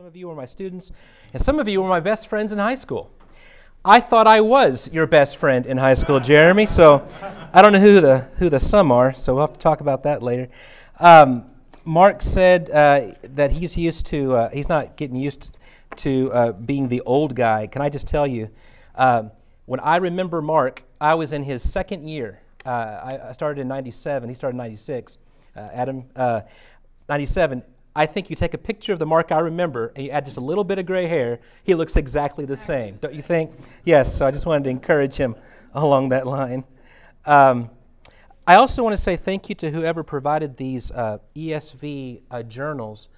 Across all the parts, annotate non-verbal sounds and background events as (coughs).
Some of you were my students, and some of you were my best friends in high school. I thought I was your best friend in high school, Jeremy. So I don't know who the who the some are. So we'll have to talk about that later. Um, Mark said uh, that he's used to uh, he's not getting used to uh, being the old guy. Can I just tell you, um, when I remember Mark, I was in his second year. Uh, I, I, started in '97. He started in '96. Uh, Adam, '97 uh, I think you take a picture of the Mark I remember and you add just a little bit of gray hair, he looks exactly the same. Don't you think? Yes, so I just wanted to encourage him along that line. Um, I also want to say thank you to whoever provided these uh, ESV uh, journals.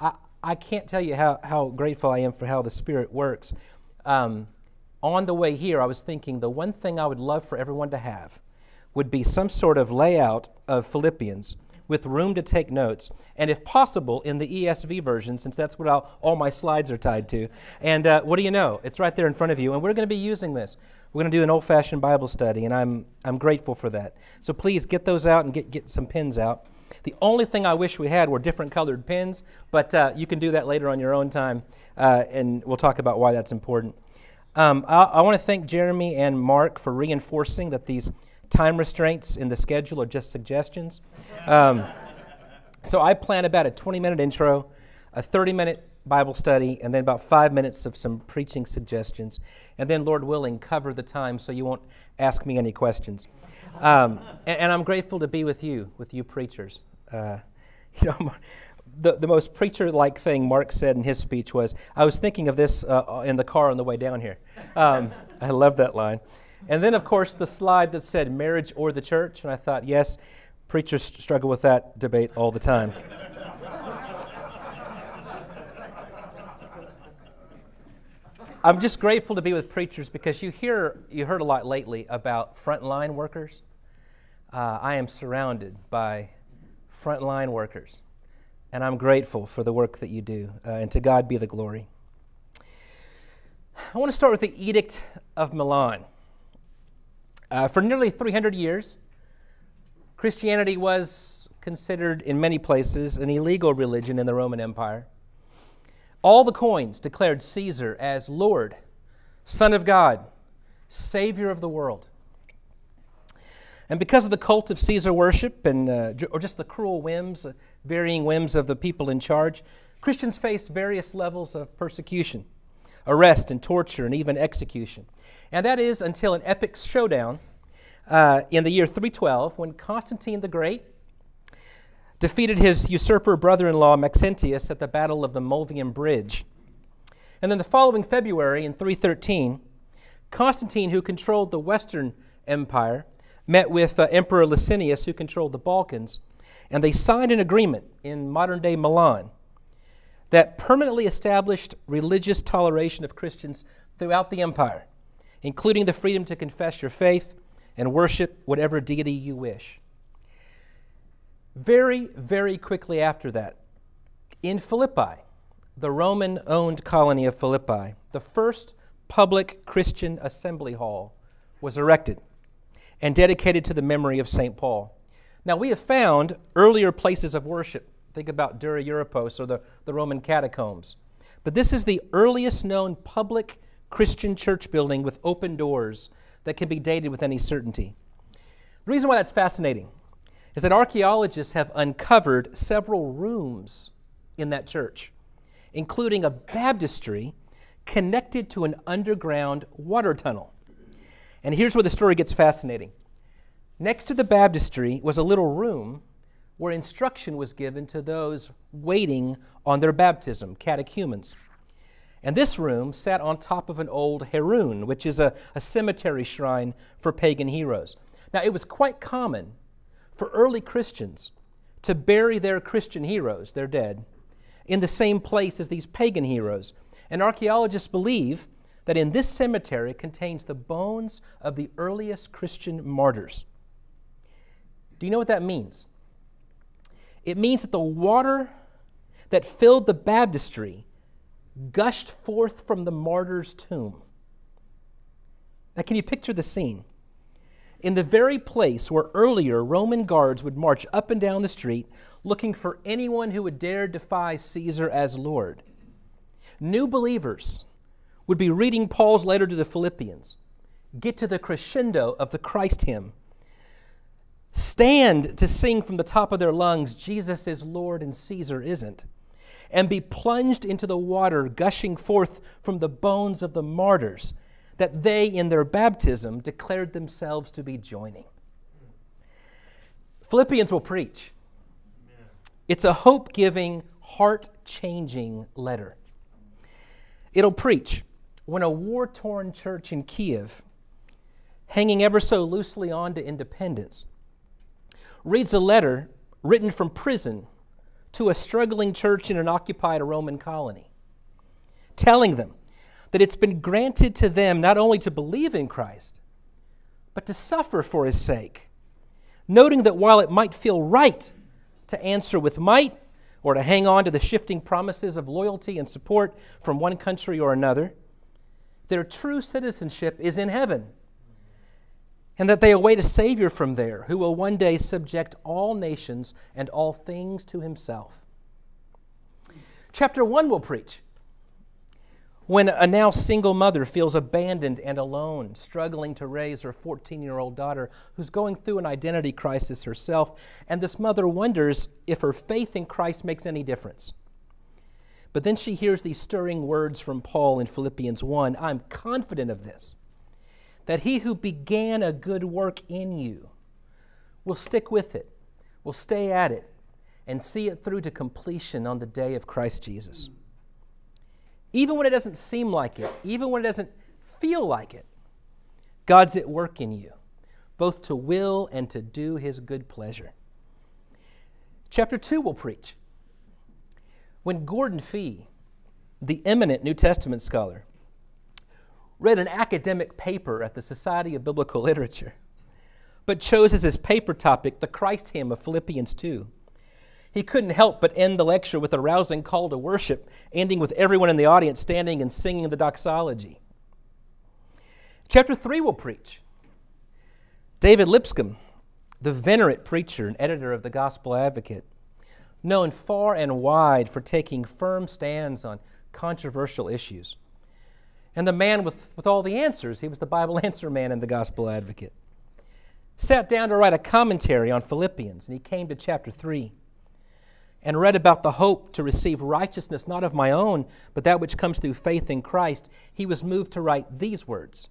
I, I can't tell you how, how grateful I am for how the Spirit works. Um, on the way here, I was thinking the one thing I would love for everyone to have would be some sort of layout of Philippians with room to take notes, and if possible, in the ESV version, since that's what I'll, all my slides are tied to. And uh, what do you know? It's right there in front of you, and we're going to be using this. We're going to do an old fashioned Bible study, and I'm, I'm grateful for that. So please get those out and get, get some pens out. The only thing I wish we had were different colored pens, but uh, you can do that later on your own time, uh, and we'll talk about why that's important. Um, I, I want to thank Jeremy and Mark for reinforcing that these time restraints in the schedule are just suggestions. Um, so I plan about a 20 minute intro, a 30 minute Bible study, and then about five minutes of some preaching suggestions. And then, Lord willing, cover the time so you won't ask me any questions. Um, and, and, I'm grateful to be with you, with you preachers. Uh, (laughs) you know, the, the most preacher like thing Mark said in his speech was, I was thinking of this uh, in the car on the way down here. Um, (laughs) I love that line. And then, of course, the slide that said marriage or the church. And I thought, yes, preachers struggle with that debate all the time. (laughs) I'm just grateful to be with preachers because you hear you heard a lot lately about frontline workers. Uh, I am surrounded by frontline workers, and I'm grateful for the work that you do. Uh, and to God be the glory. I want to start with the Edict of Milan. Uh, for nearly 300 years, Christianity was considered in many places an illegal religion in the Roman Empire. All the coins declared Caesar as Lord, Son of God, Savior of the world. And because of the cult of Caesar worship and uh, or just the cruel whims, uh, varying whims of the people in charge, Christians faced various levels of persecution, arrest and torture and even execution. And that is until an epic showdown uh, in the year 312 when Constantine the Great defeated his usurper brother in law Maxentius at the Battle of the Milvian Bridge. And then the following February in 313, Constantine, who controlled the Western Empire, met with uh, Emperor Licinius, who controlled the Balkans, and they signed an agreement in modern day Milan that permanently established religious toleration of Christians throughout the empire including the freedom to confess your faith and worship whatever deity you wish. Very, very quickly after that, in Philippi, the Roman owned colony of Philippi, the first public Christian assembly hall was erected and dedicated to the memory of St. Paul. Now, we have found earlier places of worship. Think about Dura Europos or the, the Roman catacombs. But this is the earliest known public Christian church building with open doors that can be dated with any certainty. The reason why that's fascinating is that archaeologists have uncovered several rooms in that church, including a baptistry connected to an underground water tunnel. And here's where the story gets fascinating. Next to the baptistry was a little room where instruction was given to those waiting on their baptism, catechumens. And this room sat on top of an old heroon, which is a, a cemetery shrine for pagan heroes. Now, it was quite common for early Christians to bury their Christian heroes, their dead, in the same place as these pagan heroes. And archaeologists believe that in this cemetery contains the bones of the earliest Christian martyrs. Do you know what that means? It means that the water that filled the baptistry gushed forth from the martyr's tomb. Now, can you picture the scene? In the very place where earlier Roman guards would march up and down the street looking for anyone who would dare defy Caesar as Lord, new believers would be reading Paul's letter to the Philippians, get to the crescendo of the Christ hymn, stand to sing from the top of their lungs, Jesus is Lord and Caesar isn't, and be plunged into the water gushing forth from the bones of the martyrs that they, in their baptism, declared themselves to be joining. Philippians will preach. It's a hope giving, heart changing letter. It'll preach when a war torn church in Kiev, hanging ever so loosely on to independence, reads a letter written from prison to a struggling church in an occupied Roman colony, telling them that it's been granted to them not only to believe in Christ, but to suffer for his sake, noting that while it might feel right to answer with might or to hang on to the shifting promises of loyalty and support from one country or another, their true citizenship is in heaven, and that they await a Savior from there who will one day subject all nations and all things to himself. Chapter 1 will preach when a now single mother feels abandoned and alone, struggling to raise her 14 year old daughter who's going through an identity crisis herself, and this mother wonders if her faith in Christ makes any difference. But then she hears these stirring words from Paul in Philippians 1 I'm confident of this, that he who began a good work in you will stick with it, will stay at it, and see it through to completion on the day of Christ Jesus. Even when it doesn't seem like it, even when it doesn't feel like it, God's at work in you, both to will and to do his good pleasure. Chapter 2 will preach when Gordon Fee, the eminent New Testament scholar, read an academic paper at the Society of Biblical (laughs) Literature, but chose as his paper topic the Christ hymn of Philippians 2. He couldn't help but end the lecture with a rousing call to worship, ending with everyone in the audience standing and singing the doxology. Chapter 3 will preach. David Lipscomb, the venerate preacher and editor of the Gospel Advocate, known far and wide for taking firm stands on controversial issues. And the man with, with all the answers, he was the Bible (laughs) answer man and the gospel advocate. Sat down to write a commentary on Philippians, and he came to chapter 3 and read about the hope to receive righteousness not of my own, but that which comes through faith in Christ. He was moved to write these words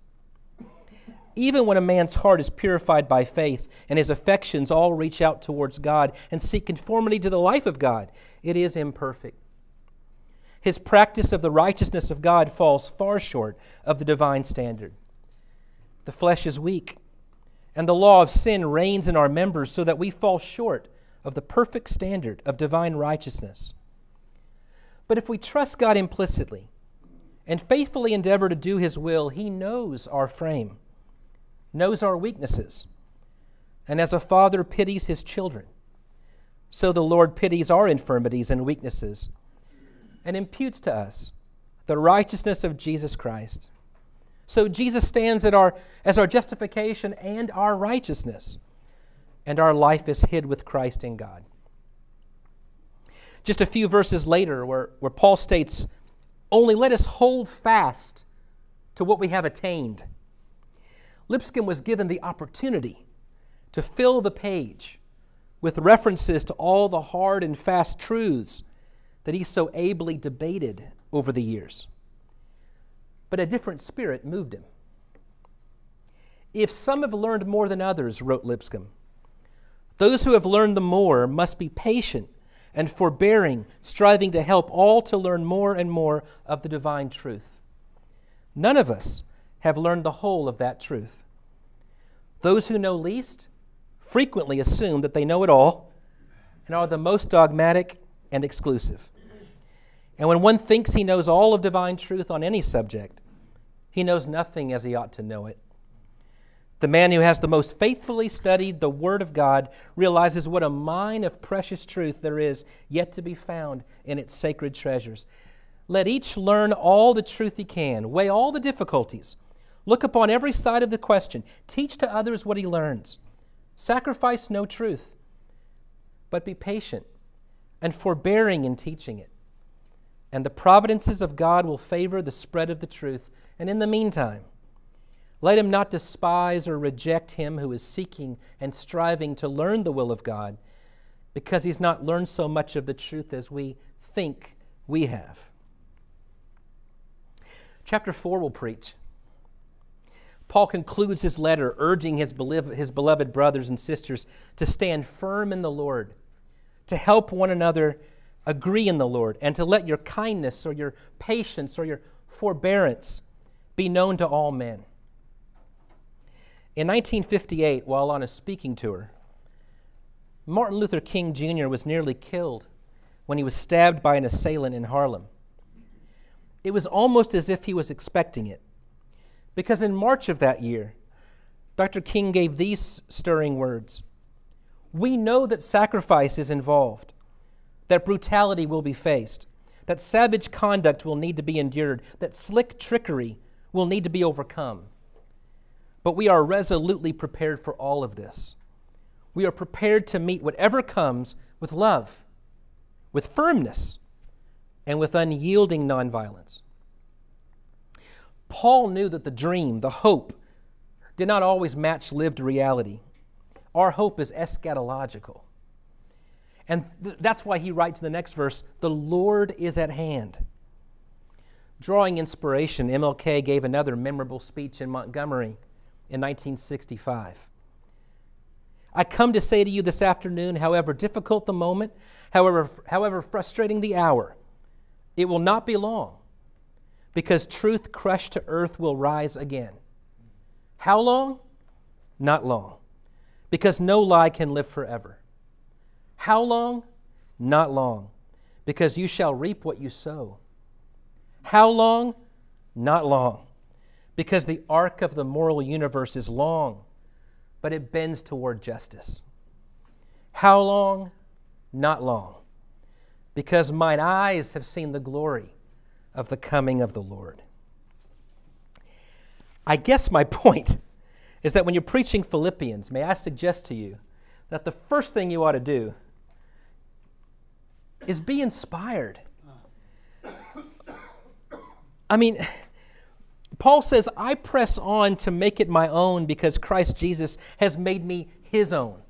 even when a man's heart is purified by faith and his affections all reach out towards God and seek conformity to the life of God, it is imperfect. His practice of the righteousness of God falls far short of the divine standard. The flesh is weak, and the law of sin reigns in our members so that we fall short of the perfect standard of divine righteousness. But if we trust God implicitly and faithfully endeavor to do His will, He knows our frame knows our weaknesses, and as a father pities his children, so the Lord pities our infirmities and weaknesses and imputes to us the righteousness of Jesus Christ. So Jesus stands our, as our justification and our righteousness, and our life is hid with Christ in God. Just a few verses later, where, where Paul states, Only let us hold fast to what we have attained Lipscomb was given the opportunity to fill the page with references to all the hard and fast truths that he so ably debated over the years. But a different spirit moved him. If some have learned more than others, wrote Lipscomb, those who have learned the more must be patient and forbearing, striving to help all to learn more and more of the divine truth. None of us have learned the whole of that truth. Those who know least frequently assume that they know it all and are the most dogmatic and exclusive. And when one thinks he knows all of divine truth on any subject, he knows nothing as he ought to know it. The man who has the most faithfully studied the Word of God realizes what a mine of precious truth there is yet to be found in its sacred treasures. Let each learn all the truth he can, weigh all the difficulties, Look upon every side of the question. Teach to others what he learns. Sacrifice no truth, but be patient and forbearing in teaching it. and the providences of God will favor the spread of the truth. And in the meantime, let him not despise or reject him who is seeking and striving to learn the will of God, because he's not learned so much of the truth as we think we have. Chapter 4 will preach. Paul concludes his letter urging his beloved, his beloved brothers and sisters to stand firm in the Lord, to help one another agree in the Lord, and to let your kindness or your patience or your forbearance be known to all men. In 1958, while on a speaking tour, Martin Luther King Jr. was nearly killed when he was stabbed by an assailant in Harlem. It was almost as if he was expecting it, because in March of that year, Dr. King gave these stirring words We know that sacrifice is involved that brutality will be faced, that savage conduct will need to be endured, that slick trickery will need to be overcome. But we are resolutely prepared for all of this. We are prepared to meet whatever comes with love, with firmness, and with unyielding nonviolence. Paul knew that the dream, the hope, did not always match lived reality. Our hope is eschatological. And th- that's why he writes in the next verse, The Lord is at hand. Drawing inspiration, MLK gave another memorable speech in Montgomery in 1965. I come to say to you this afternoon, however difficult the moment, however, however frustrating the hour, it will not be long because truth crushed to earth will rise again. How long? Not long, because no lie can live forever. How long? Not long, because you shall reap what you sow. How long? Not long, because the arc of the moral universe is long, but it bends toward justice. How long? Not long, because mine eyes have seen the glory of the coming of the Lord. I guess my (laughs) point is that when you're preaching Philippians, may I suggest to you that the first thing you ought to do is be inspired. I mean, Paul says, I press on to make it my own because Christ Jesus has made me his own.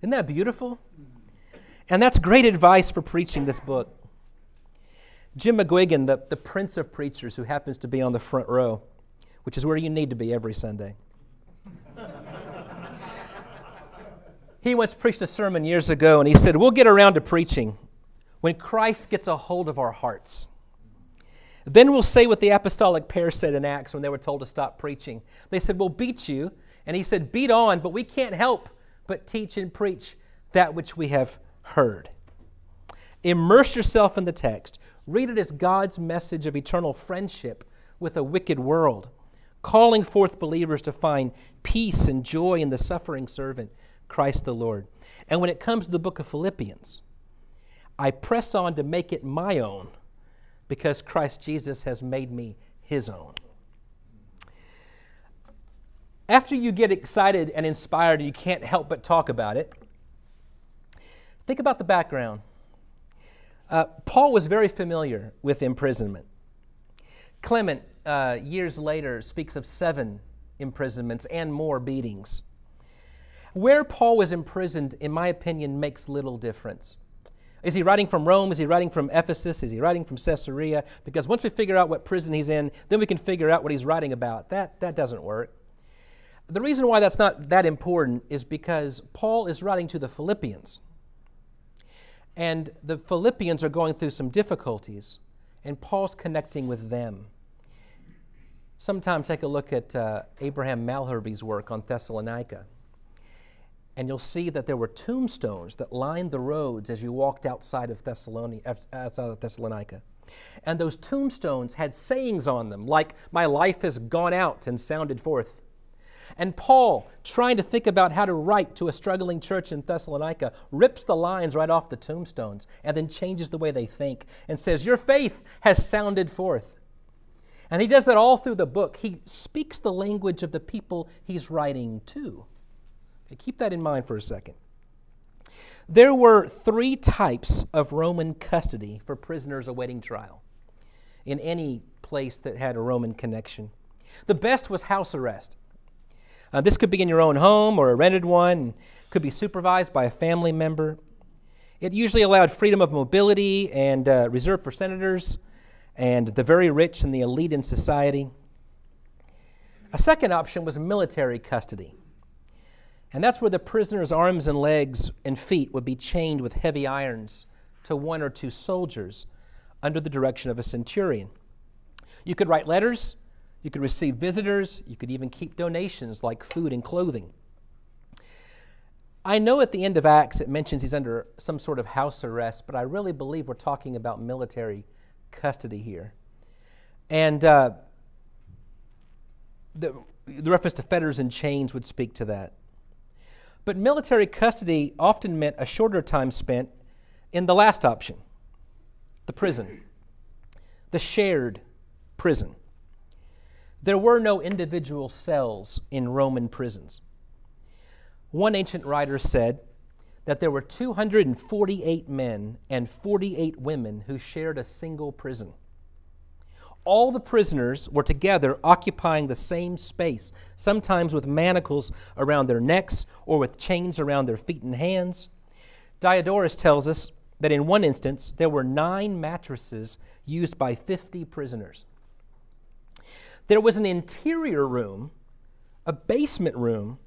Isn't that beautiful? And that's great advice for preaching this book. Jim McGuiggan, the, the prince of preachers who happens to be on the front row, which is where you need to be every Sunday. He once preached a sermon years ago and he said, We'll get around to preaching when Christ gets a hold of our hearts. Then we'll say what the apostolic pair said in Acts when they were told to stop preaching. They said, We'll beat you. And he said, Beat on, but we can't help but teach and preach that which we have heard. Immerse yourself in the text. Read it as God's message of eternal friendship with a wicked world, calling forth believers to find peace and joy in the suffering servant, Christ the Lord. And when it comes to the book of Philippians, I press on to make it my own because Christ Jesus has made me his own. After you get excited and inspired and you can't help but talk about it, think about the background. Uh, Paul was very familiar with imprisonment. Clement, uh, years later, speaks of seven imprisonments and more beatings. Where Paul was imprisoned, in my opinion, makes little difference. Is he writing from Rome? Is he writing from Ephesus? Is he writing from Caesarea? Because once we figure out what prison he's in, then we can figure out what he's writing about. That, that doesn't work. The reason why that's not that important is because Paul is writing to the Philippians. And the Philippians are going through some difficulties, and Paul's connecting with them. Sometime take a look at uh, Abraham Malherbe's work on Thessalonica and you'll see that there were tombstones that lined the roads as you walked outside of, Thessalonica. And those tombstones had sayings on them, like, My life has gone out and sounded forth. And Paul, trying to think about how to write to a struggling church in Thessalonica, rips the lines right off the tombstones and then changes the way they think and says, Your faith has sounded forth. And he does that all through the book. He speaks the language of the people he's writing to. Keep that in mind for a second. There were three types of Roman custody for prisoners awaiting trial in any place that had a Roman connection. The best was house arrest. Uh, this could be in your own home or a rented one, could be supervised by a family member. It usually allowed freedom of mobility and uh, reserved for senators and the very rich and the elite in society. A second option was military custody. And that's where the prisoner's arms and legs and feet would be chained with heavy irons to one or two soldiers under the direction of a centurion. You could write letters, you could receive visitors, you could even keep donations like food and clothing. I know at the end of Acts it mentions he's under some sort of house arrest, but I really believe we're talking about military custody here. And uh, the, the reference to fetters and chains would speak to that. But military custody often meant a shorter time spent in the last option the prison, the shared prison. There were no individual cells in Roman prisons. One ancient writer said that there were 248 men and 48 women who shared a single prison. All the prisoners were together occupying the same space, sometimes with manacles around their necks or with chains around their feet and hands. Diodorus tells us that in one instance there were nine mattresses used by 50 prisoners. There was an interior room, a basement room,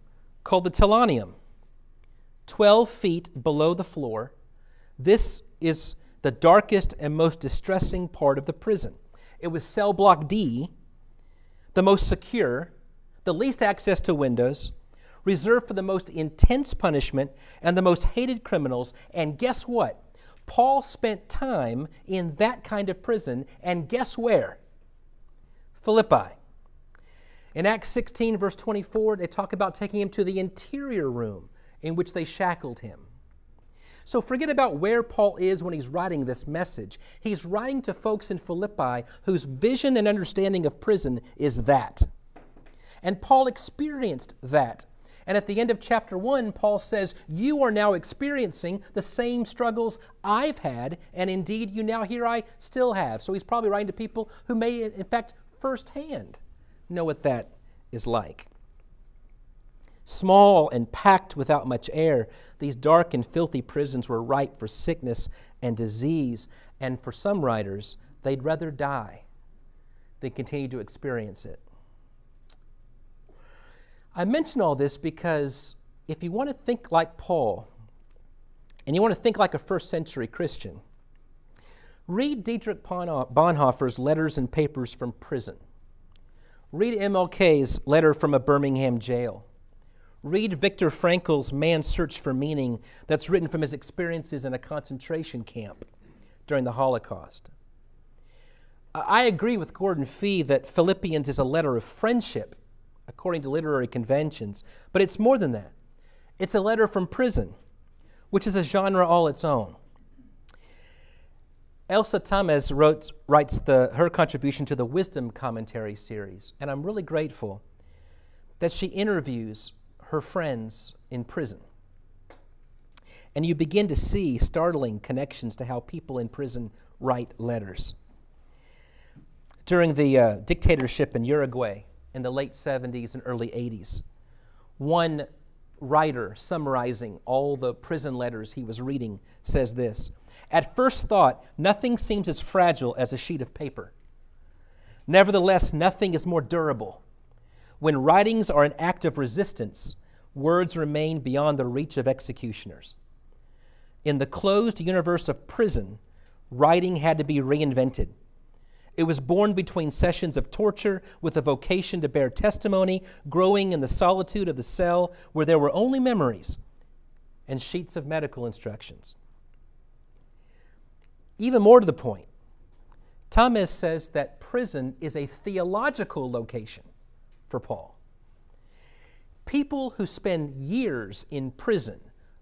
called the Tullianum, 12 feet below the floor. This is the darkest and most distressing part of the prison. It was cell block D, the most secure, the least access to windows, reserved for the most intense punishment and the most hated criminals. And guess what? Paul spent time in that kind of prison, and guess where? Philippi. In Acts 16, verse 24, they talk about taking him to the interior room in which they shackled him. So forget about where Paul is when he's writing this message. He's writing to folks in Philippi whose vision and understanding of prison is that. And Paul experienced that. And at the end of chapter 1, Paul says, You are now experiencing the same struggles I've had, and indeed you now hear I still have. So he's probably writing to people who may, in fact, firsthand know what that is like. Small and packed without much air, these dark and filthy prisons were ripe for sickness and disease, and for some writers, they'd rather die than continue to experience it. I mention all this because if you want to think like Paul, and you want to think like a first century Christian, read Dietrich Bonhoeffer's letters and papers from prison. Read MLK's letter from a Birmingham jail. Read Viktor Frankl's Man's Search for Meaning, that's written from his experiences in a concentration camp during the Holocaust. I agree with Gordon Fee that Philippians is a letter of friendship, according to literary conventions, but it's more than that. It's a letter from prison, which is a genre all its own. Elsa Tamez wrote, writes the, her contribution to the Wisdom Commentary series, and I'm really grateful that she interviews her friends in prison. And you begin to see startling connections to how people in prison write letters. During the uh, dictatorship in Uruguay in the late 70s and early 80s, one writer summarizing all the prison letters he was reading says this At first thought, nothing seems as fragile as a sheet of paper. Nevertheless, nothing is more durable when writings are an act of resistance, words remain beyond the reach of executioners. In the closed universe of prison, writing had to be reinvented. It was born between sessions of torture with a vocation to bear testimony, growing in the solitude of the cell where there were only memories and sheets of medical instructions. Even more to the point, Thomas says that prison is a theological location for Paul. People who spend years in prison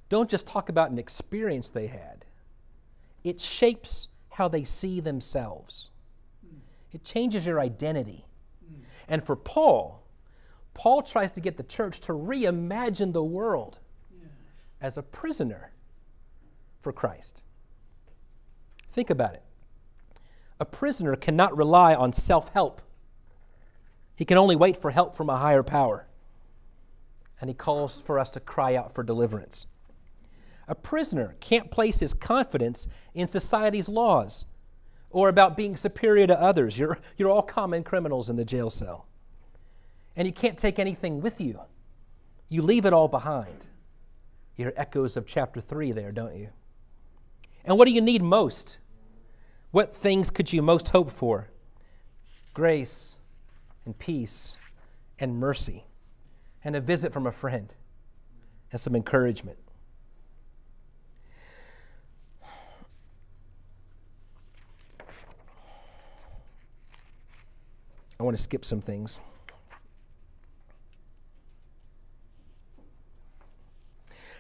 don't just talk about an experience they had, it shapes how they see themselves. It changes your identity. And for Paul, Paul tries to get the church to reimagine the world as a prisoner for Christ. Think about it. A prisoner cannot rely on self help, he can only wait for help from a higher power. And he calls for us to cry out for deliverance. A prisoner can't place his confidence in society's laws or about being superior to others. You're, you're all common criminals in the jail cell. And you can't take anything with you, you leave it all behind. You hear echoes of chapter 3 there, don't you? And what do you need most? What things could you most hope for? Grace and peace and mercy and a visit from a friend and some encouragement. I want to skip some things.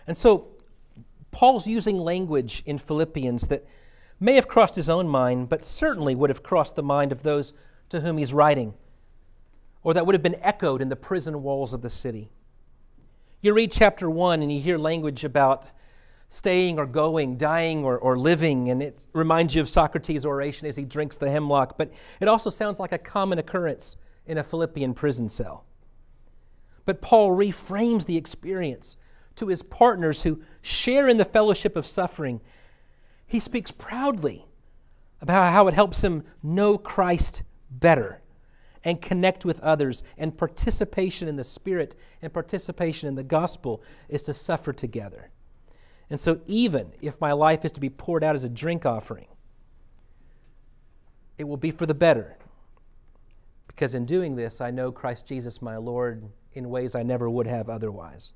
And so, Paul's using language in Philippians that may have crossed his own mind, but certainly would have crossed the mind of those to whom he's writing, or that would have been echoed in the prison walls of the city. You read chapter 1 and you hear language about staying or going, dying or, or living, and it reminds you of Socrates' oration as he drinks the hemlock, but it also sounds like a common occurrence in a Philippian prison cell. But Paul reframes the experience to his partners who share in the fellowship of suffering. He speaks proudly about how it helps him know Christ better and connect with others, and participation in the Spirit and participation in the gospel is to suffer together. And so, even if my life is to be poured out as a drink offering, it will be for the better. Because in doing this, I know Christ Jesus, my Lord, in ways I never would have otherwise.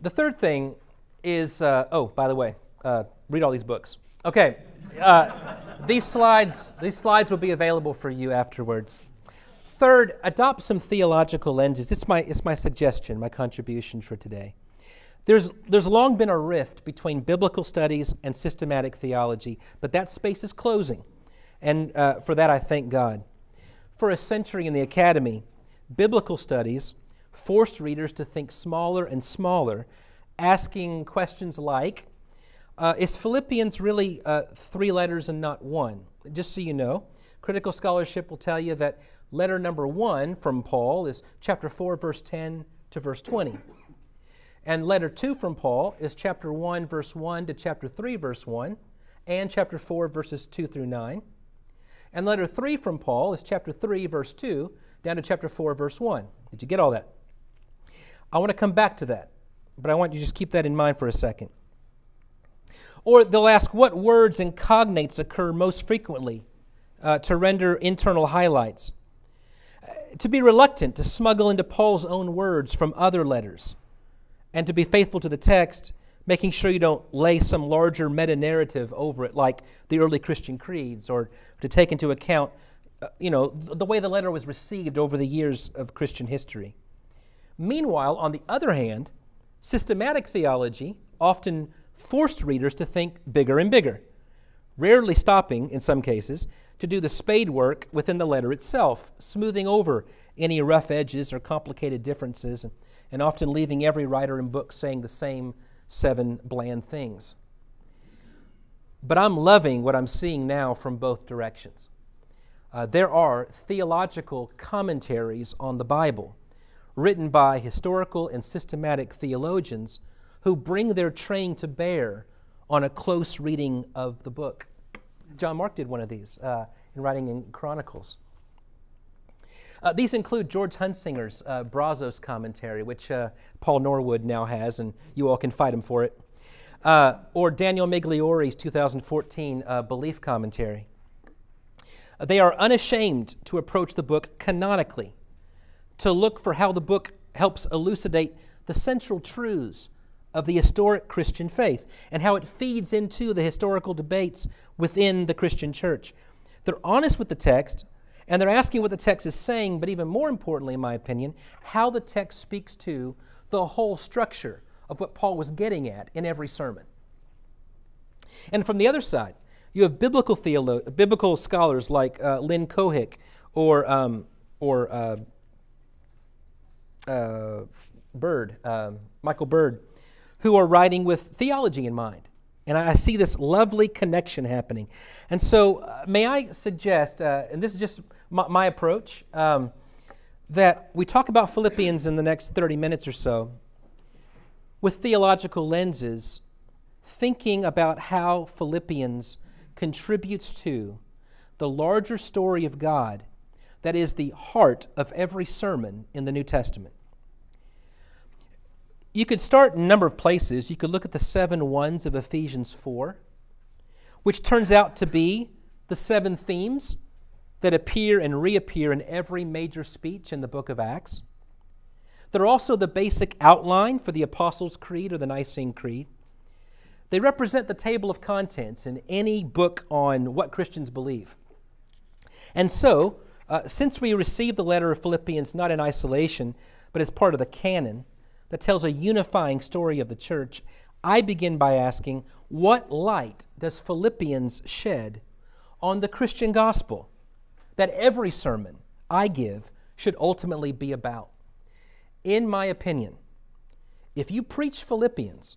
The third thing is uh, oh, by the way, uh, read all these books. Okay, uh, these slides these slides will be available for you afterwards. Third, adopt some theological lenses. It's my it's my suggestion, my contribution for today. There's, there's long been a rift between biblical studies and systematic theology, but that space is closing. And uh, for that, I thank God. For a century in the academy, biblical studies forced readers to think smaller and smaller, asking questions like uh, Is Philippians really uh, three letters and not one? Just so you know, critical scholarship will tell you that letter number one from Paul is chapter 4, verse 10 to verse 20. And letter 2 from Paul is chapter 1, verse 1 to chapter 3, verse 1, and chapter 4, verses 2 through 9. And letter 3 from Paul is chapter 3, verse 2, down to chapter 4, verse 1. Did you get all that? I want to come back to that, but I want you to just keep that in mind for a second. Or they'll ask what words and cognates occur most frequently uh, to render internal highlights. Uh, to be reluctant to smuggle into Paul's own words from other letters and to be faithful to the text, making sure you don't lay some larger meta narrative over it, like the early Christian creeds, or to take into account, uh, you know, the way the letter was received over the years of Christian history. Meanwhile, on the other hand, systematic theology often forced readers to think bigger and bigger, rarely stopping, in some cases, to do the spade work within the letter itself, smoothing over any rough edges or complicated differences and often leaving every writer and book saying the same seven bland things. But I'm loving what I'm seeing now from both directions. Uh, there are theological commentaries on the Bible written by historical and systematic theologians who bring their training to bear on a close reading of the book. John Mark did one of these uh, in writing in Chronicles. Uh, these include George Hunsinger's uh, Brazos commentary, which uh, Paul Norwood now has, and you all can fight him for it, uh, or Daniel Migliore's 2014 uh, Belief commentary. They are unashamed to approach the book canonically, to look for how the book helps elucidate the central truths of the historic Christian faith and how it feeds into the historical debates within the Christian church. They're honest with the text, and they're asking what the text is saying, but even more importantly, in my opinion, how the text speaks to the whole structure of what Paul was getting at in every sermon. And from the other side, you have biblical, theolo- biblical scholars like uh, Lynn Cohick or, um, or uh, uh, Bird, um, Michael Bird, who are writing with theology in mind. And I see this lovely connection happening. And so, uh, may I suggest, uh, and this is just my, my approach, um, that we talk about Philippians in the next 30 minutes or so with theological lenses, thinking about how Philippians contributes to the larger story of God that is the heart of every sermon in the New Testament. You could start in a number of places. You could look at the seven ones of Ephesians 4, which turns out to be the seven themes that appear and reappear in every major speech in the book of Acts. They're also the basic outline for the Apostles' Creed or the Nicene Creed. They represent the table of contents in any book on what Christians believe. And so, uh, since we received the letter of Philippians not in isolation, but as part of the canon, that tells a unifying story of the church, I begin by asking what light does Philippians shed on the Christian gospel that every sermon I give should ultimately be about? In my opinion, if you preach Philippians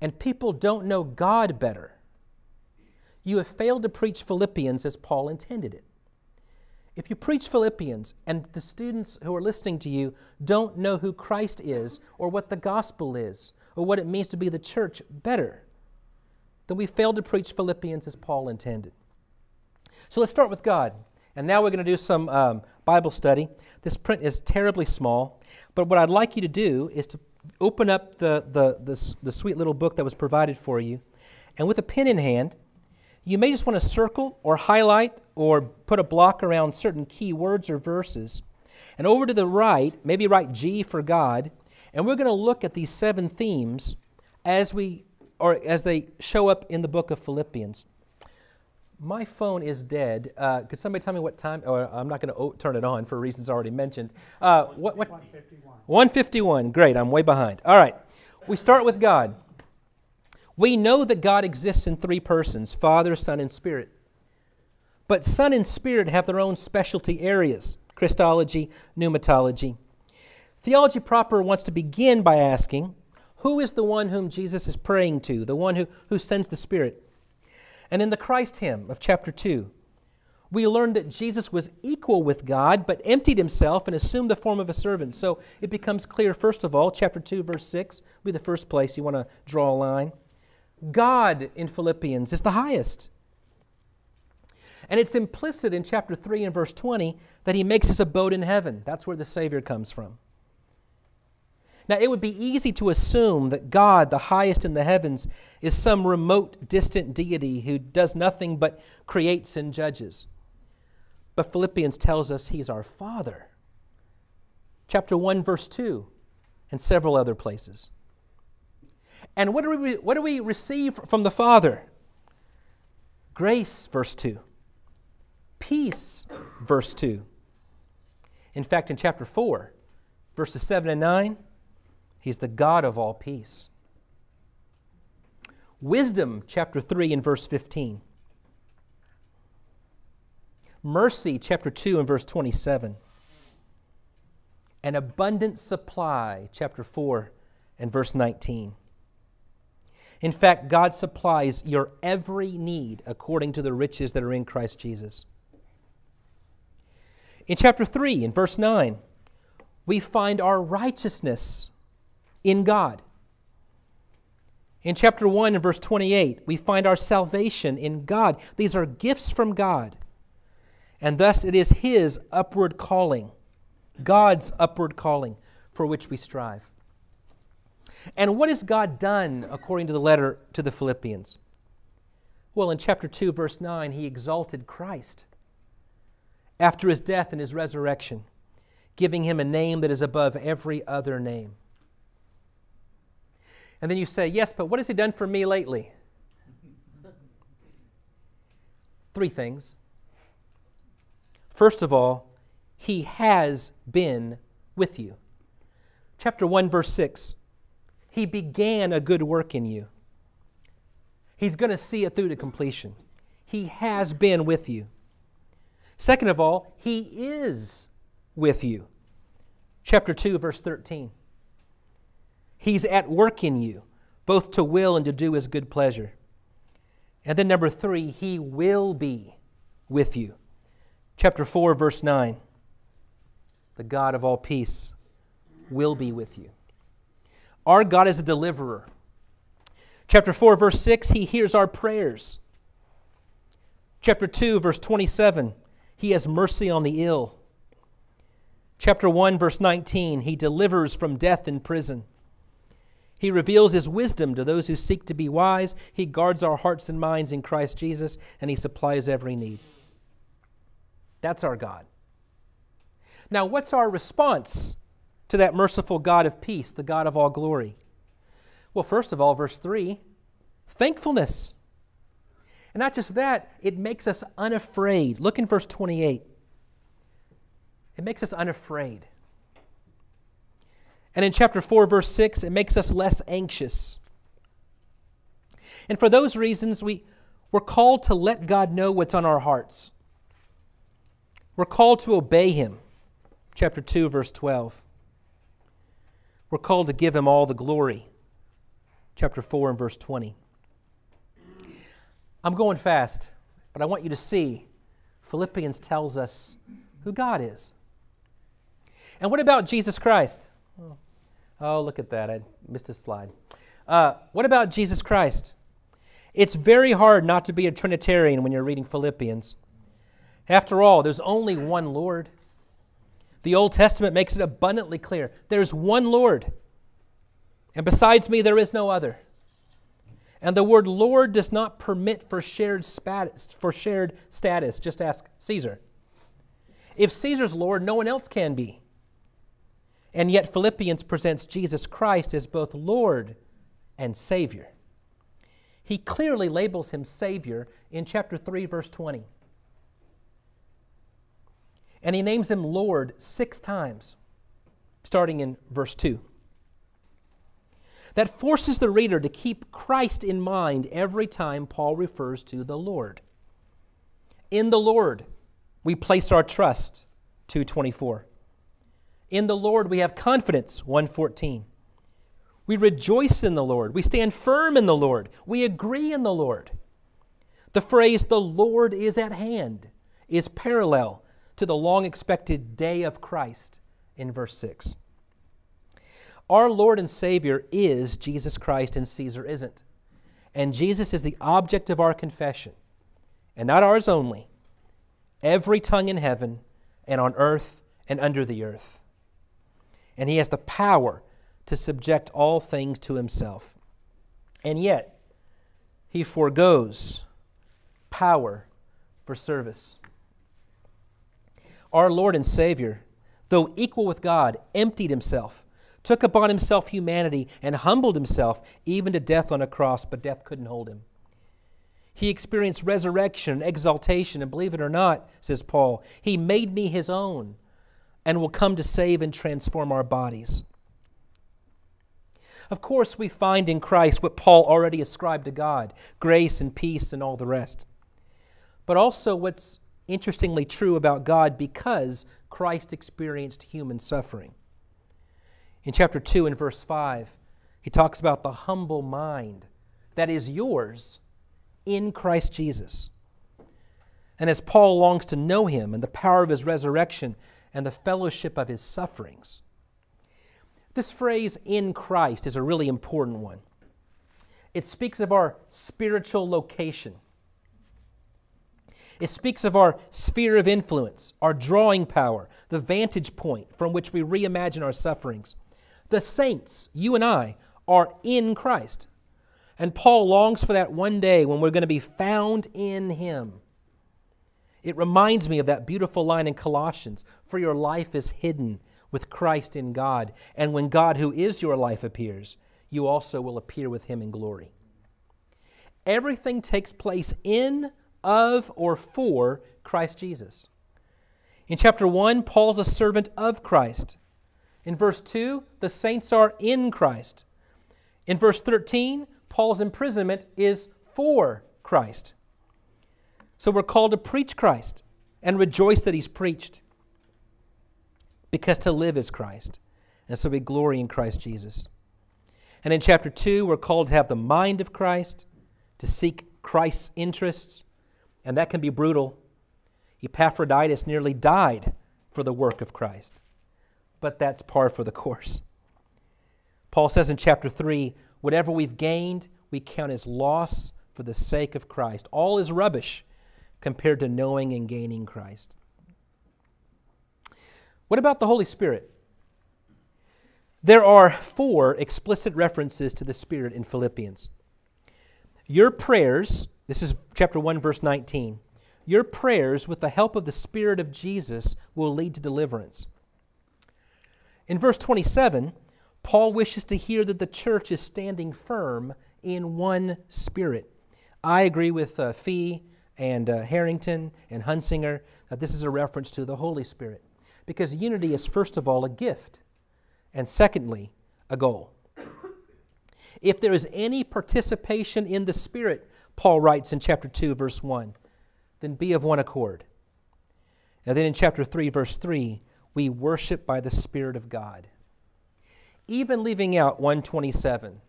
and people don't know God better, you have failed to preach Philippians as Paul intended it. If you preach Philippians and the students who are listening to you don't know who Christ is or what the gospel is or what it means to be the church better, then we failed to preach Philippians as Paul intended. So let's start with God. And now we're going to do some um, Bible study. This print is terribly small, but what I'd like you to do is to open up the, the, the, the sweet little book that was provided for you, and with a pen in hand, you may just want to circle or highlight or put a block around certain key words or verses. And over to the right, maybe write G for God, and we're going to look at these seven themes as we or as they show up in the book of Philippians. My phone is dead. Uh, could somebody tell me what time? Or I'm not going to turn it on for reasons already mentioned. Uh, what, what? 151. 151. Great. I'm way behind. All right. We start with God. We know that God exists in three persons Father, Son, and Spirit. But Son and Spirit have their own specialty areas Christology, pneumatology. Theology proper wants to begin by asking who is the one whom Jesus is praying to, the one who, who sends the Spirit? And in the Christ hymn of chapter 2, we learn that Jesus was equal with God, but emptied himself and assumed the form of a servant. So it becomes clear, first of all, chapter 2, verse 6 will be the first place you want to draw a line. God in Philippians is the highest. And it's implicit in chapter 3 and verse 20 that he makes his abode in heaven. That's where the Savior comes from. Now, it would be easy to assume that God, the highest in the heavens, is some remote, distant deity who does nothing but creates and judges. But Philippians tells us he's our Father. Chapter 1, verse 2, and several other places. And what do we, what do we receive from the Father? Grace, verse 2. Peace, verse 2. In fact, in chapter 4, verses 7 and 9, He's the God of all peace. Wisdom, chapter 3 and verse 15. Mercy, chapter 2 and verse 27. An abundant supply, chapter 4 and verse 19. In fact, God supplies your every need according to the riches that are in Christ Jesus. In chapter 3, in verse 9, we find our righteousness in God. In chapter 1 and verse 28, we find our salvation in God. These are gifts from God. And thus it is His upward calling, God's upward calling, for which we strive. And what has God done according to the letter to the Philippians? Well, in chapter 2, verse 9, he exalted Christ after his death and his resurrection, giving him a name that is above every other name. And then you say, Yes, but what has he done for me lately? (laughs) Three things. First of all, he has been with you. Chapter 1, verse 6 he began a good work in you. He's going to see it through to completion. He has been with you. Second of all, He is with you. Chapter 2, verse 13. He's at work in you, both to will and to do his good pleasure. And then number three, he will be with you. Chapter 4, verse 9. The God of all peace will be with you. Our God is a deliverer. Chapter 4, verse 6, he hears our prayers. Chapter 2, verse 27, he has mercy on the ill. Chapter 1, verse 19, he delivers from death in prison. He reveals his wisdom to those who seek to be wise. He guards our hearts and minds in Christ Jesus, and he supplies every need. That's our God. Now, what's our response to that merciful God of peace, the God of all glory? Well, first of all, verse 3 thankfulness. And not just that, it makes us unafraid. Look in verse 28. It makes us unafraid. And in chapter 4, verse 6, it makes us less anxious. And for those reasons, we, we're called to let God know what's on our hearts. We're called to obey Him. Chapter 2, verse 12. We're called to give Him all the glory. Chapter 4 and verse 20. I'm going fast, but I want you to see Philippians tells us who God is. And what about Jesus Christ? Oh, look at that. I missed a slide. Uh, what about Jesus Christ? It's very hard not to be a Trinitarian when you're reading Philippians. After all, there's only one Lord. The Old Testament makes it abundantly clear there's one Lord, and besides me, there is no other. And the word Lord does not permit for shared, status, for shared status. Just ask Caesar. If Caesar's Lord, no one else can be. And yet, Philippians presents Jesus Christ as both Lord and Savior. He clearly labels him Savior in chapter 3, verse 20. And he names him Lord six times, starting in verse 2. That forces the reader to keep Christ in mind every time Paul refers to the Lord. In the Lord, we place our trust, 224. In the Lord we have confidence, 114. We rejoice in the Lord. We stand firm in the Lord. We agree in the Lord. The phrase, the Lord is at hand, is parallel to the long expected day of Christ in verse 6. Our Lord and Savior is Jesus Christ, and Caesar isn't. And Jesus is the object of our confession, and not ours only. Every tongue in heaven and on earth and under the earth and he has the power to subject all things to himself. And yet, he foregoes power for service. Our Lord and Savior, though equal with God, emptied himself, took upon himself humanity, and humbled himself even to death on a cross, but death couldn't hold him. He experienced resurrection and exaltation, and believe it or not, says Paul, he made me his own and will come to save and transform our bodies. Of course, we find in Christ what Paul already ascribed to God grace and peace and all the rest. But also, what's interestingly true about God because Christ experienced human suffering. In chapter 2 and verse 5, he talks about the humble mind that is yours in Christ Jesus. And as Paul longs to know him and the power of his resurrection, and the fellowship of his sufferings. This phrase, in Christ, is a really important one. It speaks of our spiritual location. It speaks of our sphere of influence, our drawing power, the vantage point from which we reimagine our sufferings. The saints, you and I, are in Christ. And Paul longs for that one day when we're going to be found in Him. It reminds me of that beautiful line in Colossians For your life is hidden with Christ in God, and when God, who is your life, appears, you also will appear with him in glory. Everything takes place in, of, or for Christ Jesus. In chapter 1, Paul's a servant of Christ. In verse 2, the saints are in Christ. In verse 13, Paul's imprisonment is for Christ. So we're called to preach Christ and rejoice that he's preached because to live is Christ. And so we glory in Christ Jesus. And in chapter 2, we're called to have the mind of Christ, to seek Christ's interests, and that can be brutal. Epaphroditus nearly died for the work of Christ, but that's par for the course. Paul says in chapter 3 whatever we've gained, we count as loss for the sake of Christ. All is rubbish compared to knowing and gaining Christ. What about the Holy Spirit? There are four explicit references to the Spirit in Philippians. Your prayers, this is chapter 1, verse 19, your prayers with the help of the Spirit of Jesus will lead to deliverance. In verse 27, Paul wishes to hear that the church is standing firm in one spirit. I agree with uh, Fee and uh, Harrington and Hunsinger that this is a reference to the Holy Spirit because unity is, first of all, a gift, and secondly, a goal. If there is any participation in the Spirit, Paul writes in chapter 2, verse 1, then be of one accord. And then in chapter 3, verse 3, we worship by the Spirit of God. Even leaving out 127,